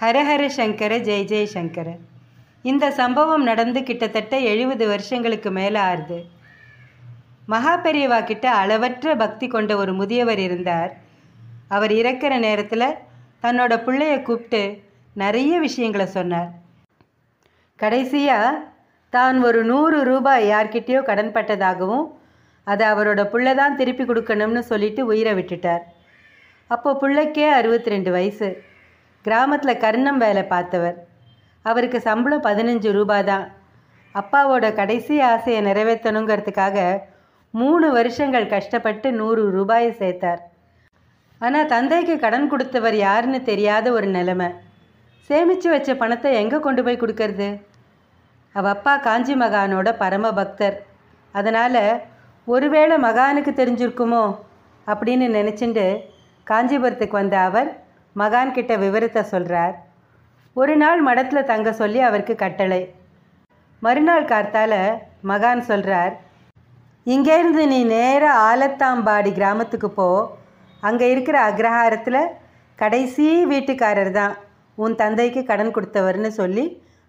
ஹரஹர சங்கர ஜெய் ஜெய் சங்கர. இந்த சம்பவம் நடந்து கிட்டத்தட்ட எழுபது வருஷங்களுக்கு மேலே ஆறுது. மகா பெரியவா கிட்ட அளவற்ற பக்தி கொண்ட ஒரு முதியவர் இருந்தார். அவர் இறக்கிற நேரத்தில் தன்னோட பிள்ளைய கூப்பிட்டு நிறைய விஷயங்களை சொன்னார். கடைசியாக தான் ஒரு நூறு ரூபாய் யார்கிட்டயோ கடன்பட்டதாகவும் அதை அவரோட புள்ள தான் திருப்பி கொடுக்கணும்னு சொல்லிட்டு உயிரை விட்டுட்டார். அப்போ பிள்ளைக்கே அறுபத்தி ரெண்டு வயசு. கிராமத்தில் கர்ணம் வேலை பார்த்தவர். அவருக்கு சம்பளம் பதினஞ்சு ரூபா தான் அப்பாவோட கடைசி ஆசையை நிறைவேற்றணுங்கிறதுக்காக மூணு வருஷங்கள் கஷ்டப்பட்டு நூறு ரூபாயை சேர்த்தார். ஆனால் தந்தைக்கு கடன் கொடுத்தவர் யாருன்னு தெரியாத ஒரு நிலைமை. சேமித்து வச்ச பணத்தை எங்கே கொண்டு போய் கொடுக்கறது? அவ அப்பா காஞ்சி மகானோட பரம பக்தர். அதனால் ஒருவேளை மகானுக்கு தெரிஞ்சிருக்குமோ அப்படின்னு நினச்சிண்டு காஞ்சிபுரத்துக்கு வந்த அவர் மகான்கிட்ட விவரத்தை சொல்கிறார் ஒரு நாள் மடத்தில் தங்க சொல்லி அவருக்கு கட்டளை. மறுநாள் கார்த்தால மகான் சொல்கிறார் இங்கேருந்து நீ நேராக ஆலத்தாம்பாடி கிராமத்துக்கு போ. அங்கே இருக்கிற அக்ரஹாரத்தில் கடைசி வீட்டுக்காரர் தான். உன் தந்தைக்கு கடன் கொடுத்தவர்னு சொல்லி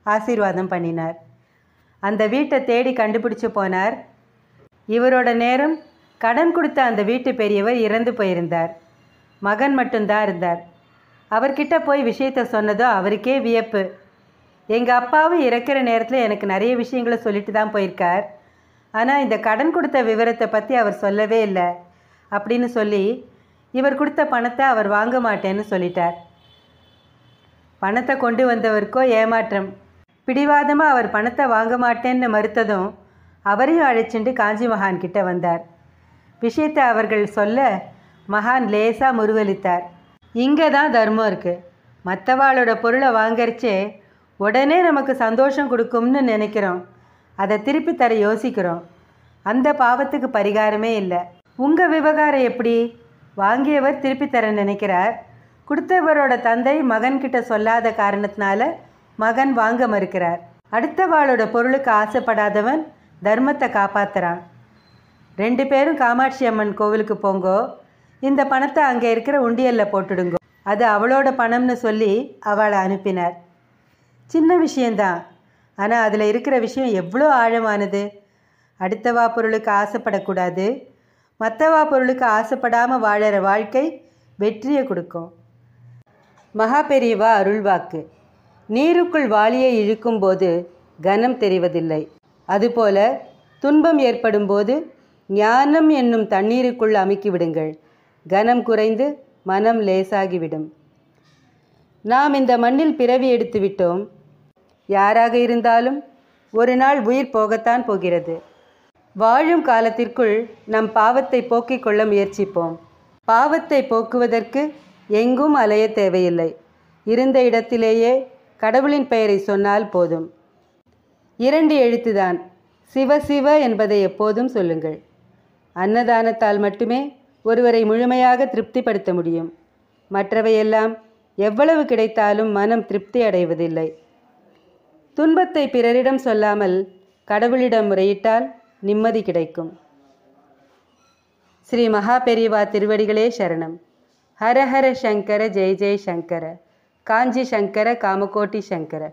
ஆசீர்வாதம் பண்ணினார். அந்த வீட்டை தேடி கண்டுபிடிச்சு போனார். இவரோட நேரம் கடன் கொடுத்த அந்த வீட்டு பெரியவர் இறந்து போயிருந்தார். மகன் மட்டும்தான் இருந்தார். அவர்கிட்ட போய் விஷயத்த சொன்னதும் அவருக்கே வியப்பு. எங்கள் அப்பாவும் இறக்கிற நேரத்தில் எனக்கு நிறைய விஷயங்களை சொல்லிட்டு தான் போயிருக்கார். ஆனால் இந்த கடன் கொடுத்த விவரத்தை பற்றி அவர் சொல்லவே இல்லை. அப்படின்னு சொல்லி இவர் கொடுத்த பணத்தை அவர் வாங்க மாட்டேன்னு சொல்லிட்டார். பணத்தை கொண்டு வந்தவருக்கோ ஏமாற்றம். பிடிவாதமாக அவர் பணத்தை வாங்க மாட்டேன்னு மறுத்ததும் அவரையும் அழைச்சிட்டு காஞ்சி மகான் கிட்ட வந்தார். விஷயத்தை அவர்கள் சொல்ல மகான் லேசாக முருவலித்தார் இங்கே தான் தர்மம் இருக்குது மற்றவாளோட பொருளை வாங்கரிச்சே உடனே நமக்கு சந்தோஷம் கொடுக்கும்னு நினைக்கிறோம். அதை திருப்பி தர யோசிக்கிறோம். அந்த பாவத்துக்கு பரிகாரமே இல்லை. உங்கள் விவகாரம் எப்படி? வாங்கியவர் திருப்பி தர நினைக்கிறார். கொடுத்தவரோட தந்தை மகன்கிட்ட சொல்லாத காரணத்தினால மகன் வாங்க மறுக்கிறார். அடுத்தவாளோட பொருளுக்கு ஆசைப்படாதவன் தர்மத்தை காப்பாற்றுறான் ரெண்டு பேரும் காமாட்சி அம்மன் கோவிலுக்கு போங்கோ. இந்த பணத்தை அங்கே இருக்கிற உண்டியலில் போட்டுடுங்கோ. அது அவளோட பணம்னு சொல்லி அவளை அனுப்பினார். சின்ன விஷயந்தான் ஆனால் அதில் இருக்கிற விஷயம் எவ்வளோ ஆழமானது. அடுத்தவா பொருளுக்கு ஆசைப்படக்கூடாது. மற்றவா பொருளுக்கு ஆசைப்படாமல் வாழற வாழ்க்கை வெற்றியை கொடுக்கும். மகா பெரியவா அருள்வாக்கு நீருக்குள் வாளியை இழுக்கும்போது கனம் தெரிவதில்லை. அதுபோல துன்பம் ஏற்படும்போது ஞானம் என்னும் தண்ணீருக்குள் அமுக்கி விடுங்கள். கனம் குறைந்து மனம் லேசாகிவிடும். நாம் இந்த மண்ணில் பிறவி எடுத்து விட்டோம். யாராக இருந்தாலும் ஒரு நாள் உயிர் போகத்தான் போகிறது. வாழும் காலத்திற்குள் நம் பாவத்தை போக்கிக் கொள்ள முயற்சிப்போம். பாவத்தை போக்குவதற்கு எங்கும் அலைய தேவையில்லை. இருந்த இடத்திலேயே கடவுளின் பெயரை சொன்னால் போதும். இரண்டு எழுத்துதான். சிவ சிவ என்பதை எப்போதும் சொல்லுங்கள். அன்னதானத்தால் மட்டுமே ஒருவரை முழுமையாக திருப்திப்படுத்த முடியும். மற்றவையெல்லாம் எவ்வளவு கிடைத்தாலும் மனம் திருப்தி அடைவதில்லை. துன்பத்தை பிறரிடம் சொல்லாமல் கடவுளிடம் முறையிட்டால் நிம்மதி கிடைக்கும். ஸ்ரீ மகா பெரிவா திருவடிகளே சரணம். ஹர ஹர சங்கர ஜெய் ஜெய் சங்கர. காஞ்சி சங்கர காமகோட்டி சங்கர.